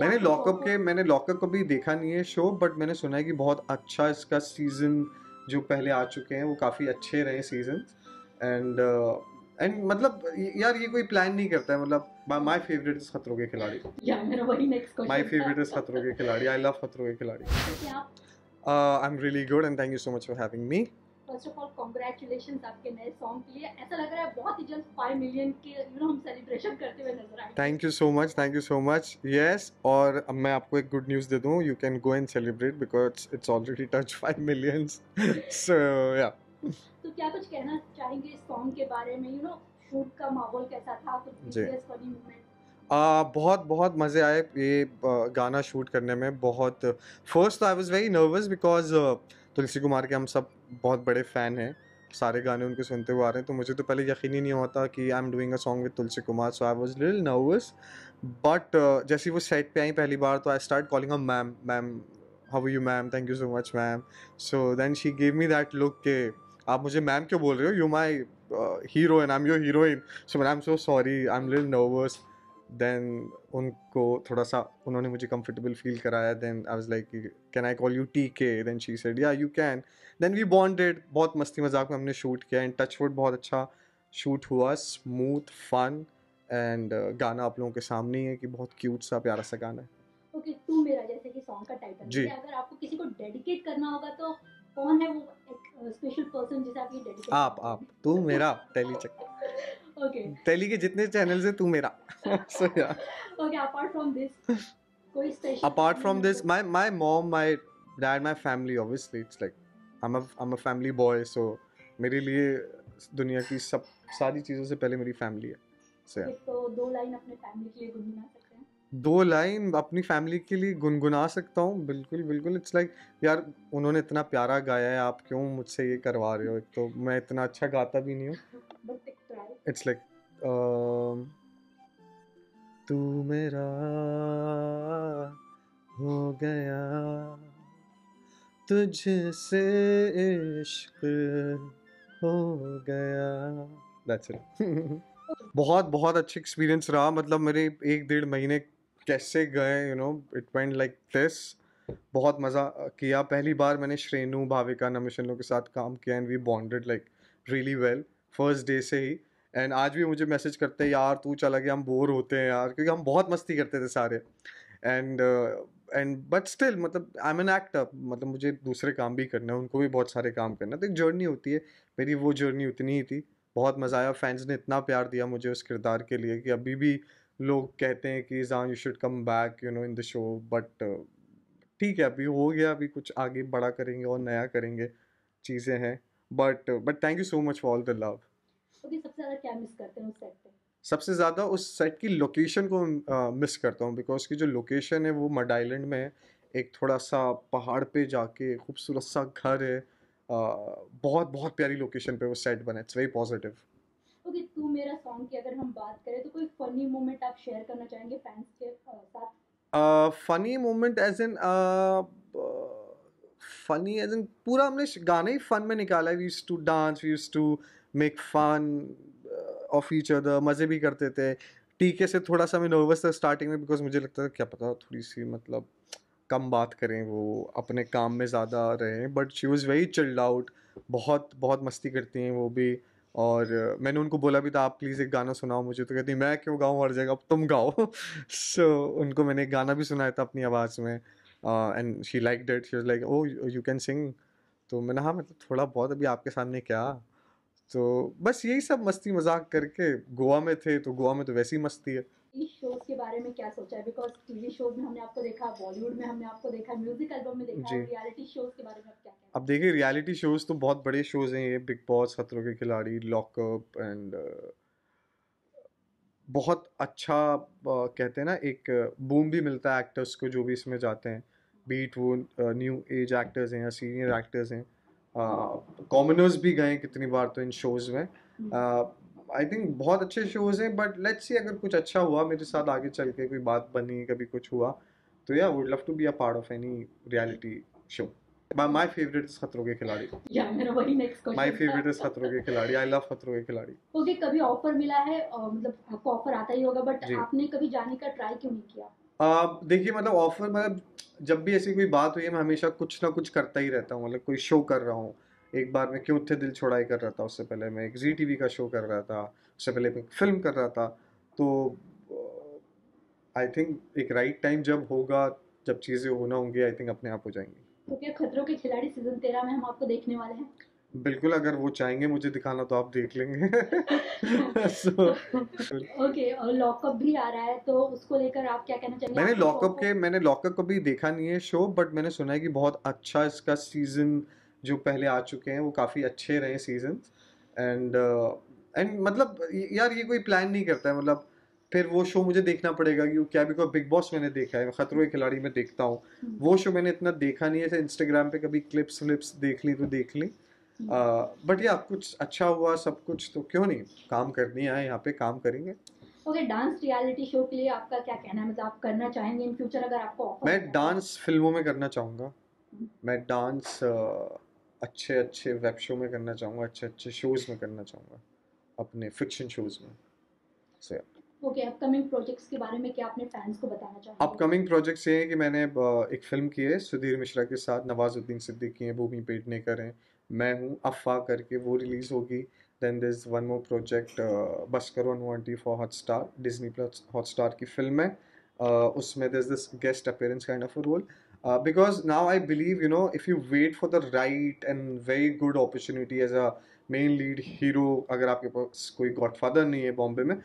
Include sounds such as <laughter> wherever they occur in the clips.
मैंने लॉकअप के मैंने लॉकअप कभी देखा नहीं है शो बट मैंने सुना है कि बहुत अच्छा इसका सीज़न जो पहले आ चुके हैं वो काफ़ी अच्छे रहे सीज़न एंड एंड मतलब यार ये कोई प्लान नहीं करता है मतलब माय फेवरेट इज़ खतरों के खिलाड़ी. या मेरा वही next question my favourite is Khatron ke Khiladi. I love Khatron ke Khiladi. I am really good and thank you so much for having me first of all congratulations आपके नए song के लिए। ऐसा लग रहा है बहुत ही जल्द 5 मिलियन के यू नो हम सेलिब्रेशन करते हुए नज़र आएँगे। Thank you so much thank you so much yes और अब मैं आपको एक गुड न्यूज़ दे दूँ you can go and celebrate because it's already touch five millions so या तो क्या कुछ कहना चाहेंगे इस सॉन्ग के बारे में? यू नो शूट का माहौल कैसा था? कुछ। विशेष फनी मोमेंट आ, बहुत बहुत मज़े आए ये गाना शूट करने में। बहुत first I was very nervous because Tulsi Kumar के हम सब बहुत बड़े फ़ैन हैं। सारे गाने उनके सुनते हुए आ रहे हैं। तो मुझे तो पहले यकीन ही नहीं होता कि I am doing a song with Tulsi Kumar so I was little nervous but जैसे वो सेट पे आई पहली बार तो I start calling a ma'am ma'am how you ma'am thank you so much ma'am so then she give me that look के, आप मुझे मैम क्यों बोल रहे हो? You my hero and I am your heroine so I am so sorry I am little nervous then उनको थोड़ा सा उन्होंने मुझे कंफर्टेबल फील कराया then I was like can I call you T K then she said yeah you can then we bonded बहुत मस्ती मज़ाक में हमने शूट किया। एंड टचवुड बहुत अच्छा शूट हुआ स्मूथ फन एंड गाना आप लोगों के सामने ही है कि बहुत क्यूट सा प्यारा सा गाना है। ओके तू मेरा जैसे कि सॉन्ग का टाइटल जी। अगर आपको किसी को डेडिकेट करना होगा तो कौन है वो स्पेशल पर्सन जिसे आप ये डेडिकेट आप आप तू मेरा टेली चक ओके टेली के जितने चैनल्स हैं तू मेरा। <laughs> So yeah. Okay apart from this कोई special apart from this my my mom my dad my family obviously it's like i'm a i'm a family boy so मेरे लिए दुनिया की सब सारी चीज़ों से पहले मेरी फैमिली है। So yeah. तो दो लाइन अपने फैमिली के लिए गुनगुना सकते हैं। दो लाइन अपनी फैमिली के लिए गुनगुना सकता हूँ बिल्कुल बिल्कुल। इट्स लाइक यार उन्होंने इतना प्यारा गाया है आप क्यों मुझसे ये करवा रहे हो? एक तो मैं इतना अच्छा गाता भी नहीं हूँ। इट्स लाइक तू मेरा हो गया। तुझसे इश्क हो गया। <laughs> बहुत बहुत अच्छा एक्सपीरियंस रहा। मतलब मेरे एक डेढ़ महीने कैसे गए you know it went like this बहुत मज़ा किया। पहली बार मैंने श्रेनु भाविका नमिशनों के साथ काम किया and we bonded like really well first day से ही। एंड आज भी मुझे मैसेज करते हैं, यार, तू चला गया, हम बोर होते हैं यार, क्योंकि हम बहुत मस्ती करते थे सारे। एंड एंड बट स्टिल मतलब आई एम एन एक्टर मतलब मुझे दूसरे काम भी करना है, उनको भी बहुत सारे काम करना तो एक जर्नी होती है, मेरी वो जर्नी उतनी ही थी। बहुत मज़ा आया फैंस ने इतना प्यार दिया मुझे उस किरदार के लिए कि अभी भी लोग कहते हैं कि जान you should come back you know in the show but ठीक है, अभी हो गया, अभी कुछ आगे बड़ा करेंगे और नया करेंगे, चीज़ें हैं। But but thank you so much for all the love okay सबसे ज़्यादा क्या मिस करते हैं उस सेट पे? सबसे ज़्यादा उस सेट की लोकेशन को मिस करता हूँ बिकॉज़ की जो लोकेशन है वो मड आइलैंड में है। एक थोड़ा सा पहाड़ पे जाके खूबसूरत सा घर है। अ, बहुत बहुत प्यारी लोकेशन पे वो सेट बना इट्स वेरी पॉजिटिव ओके तू मेरा सॉन्ग की अगर हम बात करें तो कोई फनी मोमेंट आप शेयर करना चाहेंगे फैंस के साथ? Funny moment as in funny as in पूरा हमने गाना ही फन में निकाला है। We use to dance we use to make fun of each other मज़े भी करते थे। टीके से थोड़ा सा मैं नर्वस था स्टार्टिंग में बिकॉज़ मुझे लगता था क्या पता थोड़ी सी मतलब कम बात करें वो अपने काम में ज़्यादा रहें। But she was very chilled out बहुत बहुत मस्ती करती हैं वो भी। और मैंने उनको बोला भी था आप प्लीज़ एक गाना सुनाओ मुझे। तो कहती मैं क्यों गाऊँ? हर जगह अब तुम गाओ। सो <laughs> so, उनको मैंने एक गाना भी सुनाया था अपनी आवाज़ में। And she like that she was like oh you can sing तो मैंने हाँ मतलब थोड़ा बहुत अभी आपके सामने क्या तो बस यही सब मस्ती मज़ाक करके गोवा में थे तो गोवा में तो वैसी मस्ती है। शोज़ के बारे में क्या सोचा है? बिकॉज़ टीवी शोज़ में हमने आपको देखा बॉलीवुड में हमने आपको देखा म्यूज़िक एल्बम में देखा रियलिटी शोज़ के बारे में आप क्या अब देखिए रियलिटी शोज़ तो बहुत बड़े शोज़ हैं ये बिग बॉस खतरों के खिलाड़ी लॉकअप एंड बहुत अच्छा कहते हैं ना एक बूम भी मिलता है एक्टर्स को जो भी इसमें जाते हैं। बीट वो न्यू एज एक्टर्स हैं या सीनियर एक्टर्स हैं। कॉमनर्स भी गए कितनी बार तो इन शोज़ में। आई थिंक बहुत अच्छे शोज़ हैं बट लेट्स सी अगर कुछ अच्छा हुआ मेरे साथ आगे चल के कोई बात बनी कभी कुछ हुआ तो yeah would love to be a part of any reality show my favourite is Khatron Ke Khiladi yeah मेरा वही next question my favourite is Khatron Ke Khiladi I love Khatron के खिलाड़ी ओके कभी ऑफ़र मिला है? मतलब आपको ऑफ़र आता ही होगा बट आपने कभी जाने का ट्राई क्यों नहीं किया? देखिए मतलब ऑफ़र मतलब जब भी ऐसी कोई बात हुई है, मैं हमेशा कुछ ना कुछ करता ही रहता हूँ। मतलब कोई शो कर रहा हूँ। एक बार मैं क्यों थे दिल छुड़ाई कर रहा था, उससे पहले मैं एक जी टीवी का शो कर रहा था, उससे पहले मैं फ़िल्म कर रहा था। तो आई थिंक एक राइट टाइम जब होगा, जब चीज़ें होना होंगी आई थिंक अपने आप हो जाएँगी। तो क्या खतरों के खिलाड़ी सीज़न तेरह में हम आपको देखने वाले हैं? बिल्कुल अगर वो चाहेंगे मुझे दिखाना तो आप देख लेंगे। <laughs> So, ओके और लॉकअप भी आ रहा है तो उसको लेकर आप क्या कहना चाहेंगे? मैंने लॉकअप के मैंने लॉकअप कभी देखा नहीं है शो बट मैंने सुना है कि बहुत अच्छा इसका सीज़न जो पहले आ चुके हैं वो काफ़ी अच्छे रहे सीज़न एंड एंड मतलब यार ये कोई प्लान नहीं करता है मतलब फिर वो शो मुझे देखना पड़ेगा कि क्या बिकॉज़ बिग बॉस मैंने देखा है खतरों के खिलाड़ी में देखता हूँ। हम्म, वो शो मैंने इतना देखा नहीं है इंस्टाग्राम पे कभी क्लिप्स व्लिप्स देख ली तो देख ली। बट या कुछ अच्छा हुआ सब कुछ तो क्यों नहीं? काम करनी आए यहाँ पे काम करेंगे। ओके डांस रियलिटी शो के लिए आपका क्या कहना है? मतलब आप करना चाहेंगे इन फ्यूचर अगर आपको मैं डांस फ़िल्मों में करना चाहूँगा। मैं डांस अच्छे अच्छे वेब शो में करना चाहूँगा अच्छे अच्छे शोज़ में करना चाहूँगा अपने फिक्शन शोज़ में। से अपकमिंग प्रोजेक्ट्स ये हैं कि मैंने एक फ़िल्म की है सुधीर मिश्रा के साथ नवाजुद्दीन सिद्दीकी हैं भूमि पेडनेकर हैं मैं हूँ अफ़ा करके वो रिलीज़ होगी। Then this one more project बस करो अनवांटी for Hotstar Disney plus Hotstar की फ़िल्म है। अ, उसमें this this guest appearance kind of a role because now I believe you know if you wait for the right and very good opportunity as a main lead hero अगर आपके पास कोई godfather नहीं है बॉम्बे में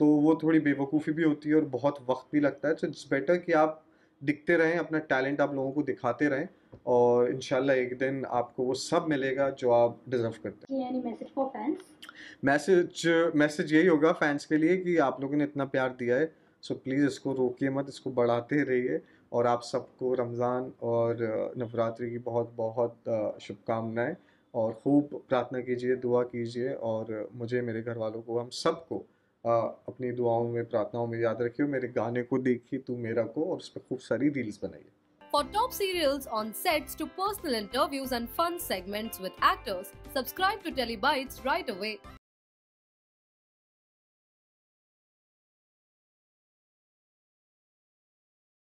तो वो थोड़ी बेवकूफ़ी भी होती है और बहुत वक्त भी लगता है। तो इट्स बेटर कि आप दिखते रहें अपना टैलेंट आप लोगों को दिखाते रहें और इंशाल्लाह एक दिन आपको वो सब मिलेगा जो आप डिज़र्व करते हैं। Message for fans message message यही होगा फैंस के लिए कि आप लोगों ने इतना प्यार दिया है सो प्लीज़ इसको रोकिए मत इसको बढ़ाते रहिए और आप सबको रमज़ान और नवरात्रि की बहुत बहुत शुभकामनाएँ और खूब प्रार्थना कीजिए दुआ कीजिए और मुझे मेरे घर वालों को हम सबको अपनी दुआओं में प्रार्थनाओं में याद रखियो मेरे गाने को देखिए तू मेरा को और उस पर खूब सारी रील्स बनाइए For top serials on sets to personal interviews and fun segments with actors, subscribe to Telebytes right away.